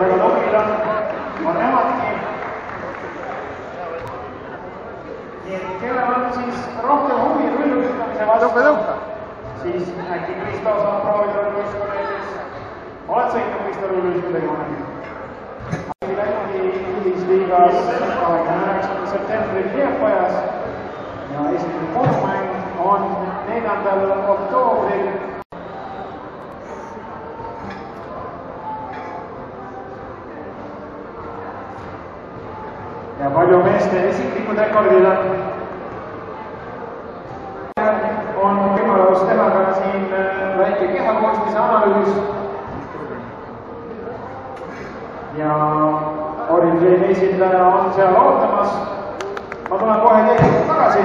väga tublid on, on nemadki. nii et kellel on siis rohkem huvi rullusitamise vastu, siis äkki Kristo saab proovida rulluisku näiteks. oled sõitnud Kristo rulluiskudega kunagi? Läti ühisliigas kahekümne üheksandal septembril Liepajas ja esimene kodumäng on neljandal oktoobril ja palju meeste isiklikud rekordid on. on võimalus teha ka siin väike kehakoostise analüüs. ja Oriflame esindaja on seal ootamas. ma tulen kohe teie tagasi.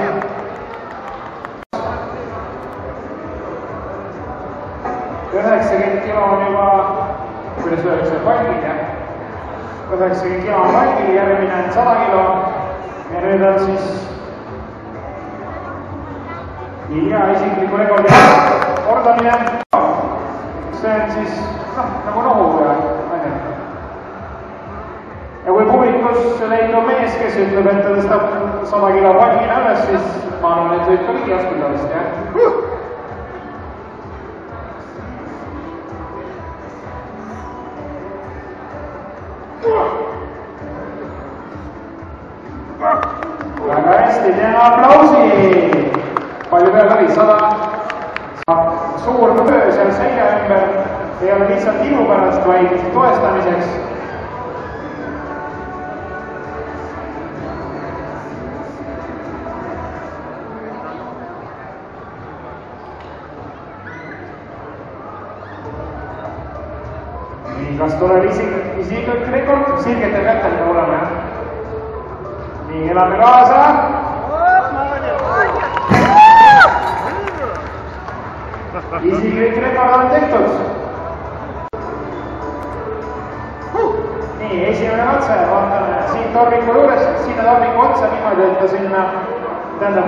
üheksakümmend kilo on juba, kuidas öeldakse, palgil jah üheksakümmend kilo on palgil, järgmine on sada kilo ja nüüd on siis Ilja isikliku rekordi kordamine. see on siis noh, nagu nohu ja onju. ja kui publikus leidub mees, kes ütleb, et ta tõstab sada kilo palgina üles, siis ma arvan, et võib ka ligi astuda vist jah. Palju peal oli, sada? suur töö seal selja ümber ei ole lihtsalt ilu pärast, vaid toestamiseks. nii, kas tuleb isik, isiklik rekord, peab olema jah? nii, elame kaasa. tähendab,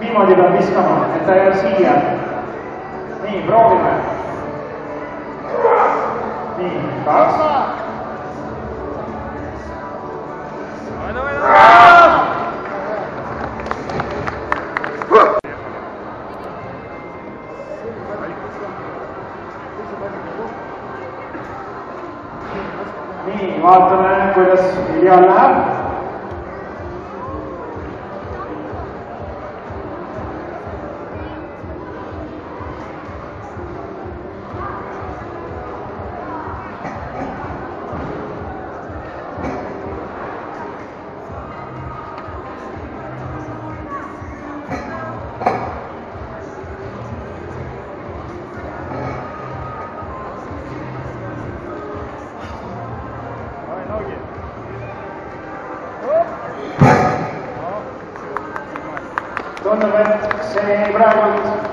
niimoodi peab viskama, et ta ei ole siia. nii, proovime. nii, kaks. tundub, et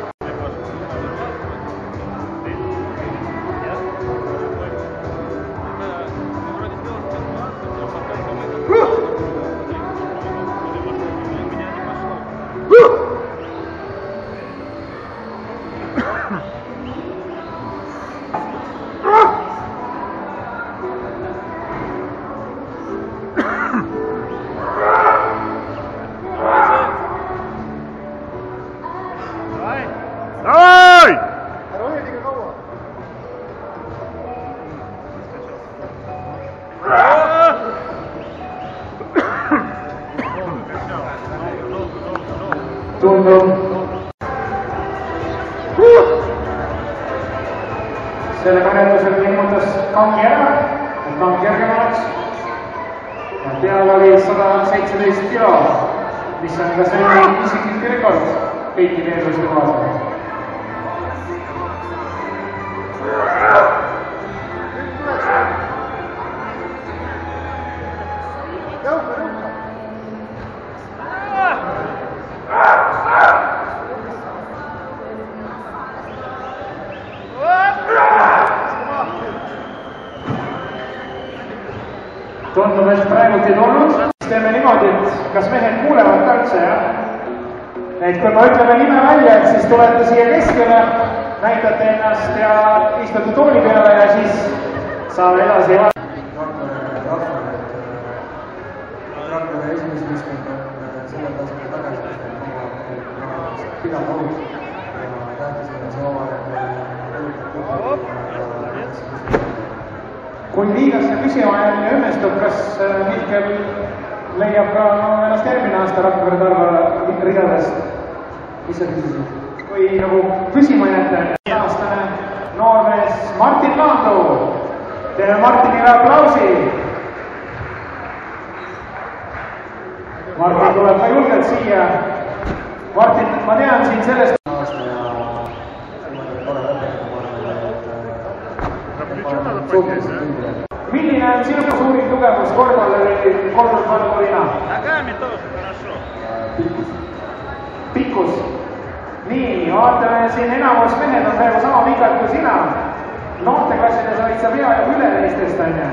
tundub. selle menetlusel ilmutas kangi ära, et kang kergemaks. ja peal oli sada seitseteist kilo, mis on ka selle isiklik rekord kõikide eelduste kohaselt. tundub, et praegult ei tulnud, siis teeme niimoodi, et kas mehed kuulevad ka üldse, jah? et kui me ütleme nime välja, et siis tulete siia keskele, näitate ennast ja istute tooli peale ja siis saame edasi vaadata. Rakvere rahvale, et Rakvere esimesed võistkond on sellel tasemel tagasi, kus meil kogu aeg pidama olnud ja tähtis on see hooaeg kui liigasse püsima jäämine õnnestub, kas äh, Mihkel leiab ka ennast järgmine aasta Rakvere Tarva ridadest? mis sa küsisid? kui nagu püsima jääte, aastane noormees Martin Laandu. teeme Martinile aplausi. Martin tuleb ka julgelt siia. Martin, ma tean sind sellest aasta ja niimoodi tore lõpetada, ma arvan, et suhteliselt kindel. milline on sinu suurim tugevus korvpalluri, korvpallurina? Ногами тоже хорошо. pikkus. pikkus. nii, vaatame siin enamus mehed on peaaegu sama pikad kui sina. noorteklassides olid sa peaaegu üle teistest onju.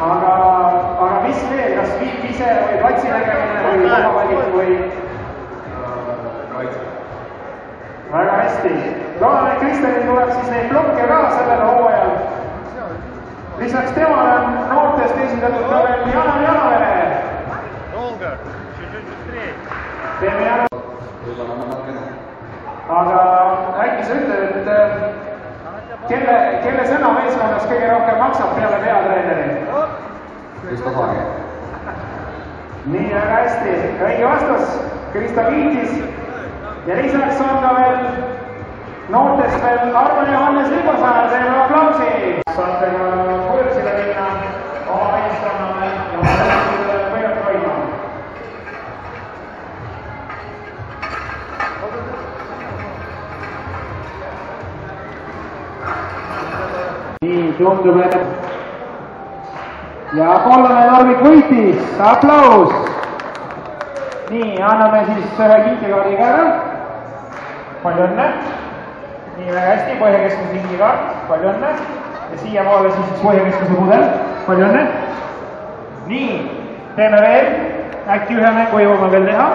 aga, aga mis veel, kas viip ise või platsi tegemine või vabavalik või? kaitse. väga hästi. loodame, et Kristjanil tuleb siis neid blokke ka sellel hooajal. lisaks temale on poolest esindatud Karel Janar Janavere. Olga, teeme ära. aga äkki sa ütled, et eh, kelle, kelle sõna meeskonnas kõige rohkem maksab peale peatreeneri? Kristo Saage. nii, väga hästi, õige vastus, Kristo Kiitis. ja lisaks on ka veel noortest veel Arno Johannes Libosaar, teeme aplausi. saate ka võõrsile. Nii, tundub, et ja kollane Narvik võitis, aplaus. nii, anname siis ühe kinkekaardi ka ära. palju õnne. nii, väga hästi, Põhjakeskuse kinkikaart, palju õnne. ja siiamaale siis Põhjakeskuse pudel, palju õnne. nii, teeme veel, äkki ühe mängu jõuame veel teha.